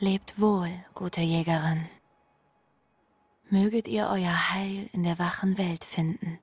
Lebt wohl, gute Jägerin. Möget ihr euer Heil in der wachen Welt finden.